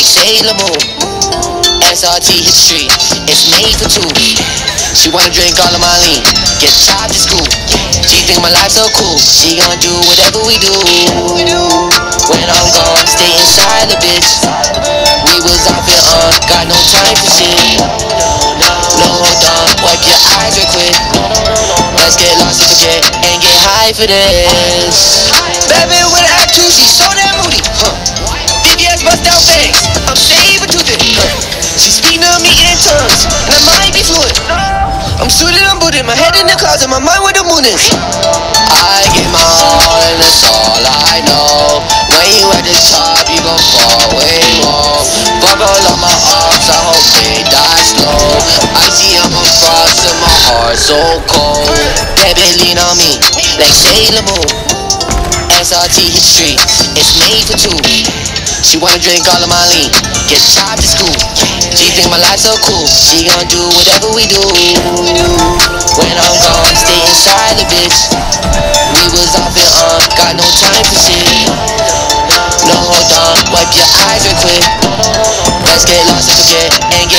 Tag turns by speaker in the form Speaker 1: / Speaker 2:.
Speaker 1: Sailor Moon. SRT history, it's made for two. She wanna drink all of my lean, get chopped to school. She think my life so cool, she gon' do whatever we do. When I'm gone, stay inside the bitch. We was off and on, got no time for shit. No, hold on, wipe your eyes real quick. Let's get lost and forget and get high for this. On me in tongues, and I might be fluent. I'm suited, I'm booted, my head in the clouds, and my mind where the moon is. I get my all, and that's all I know. When you at the top, you gon' fall way more. Fuck all of my ops, I hope they die slow. I see I'm a frost, and my heart so cold. Baby, lean on me, like Sailor Moon. SRT history, it's made for two. She wanna drink all of my lean, get chopped to school. She think my life so cool, she gon' do whatever we do. When I'm gone, stay inside the bitch. We was off and on, got no time for shit. No, hold on, wipe your eyes real quick. Let's get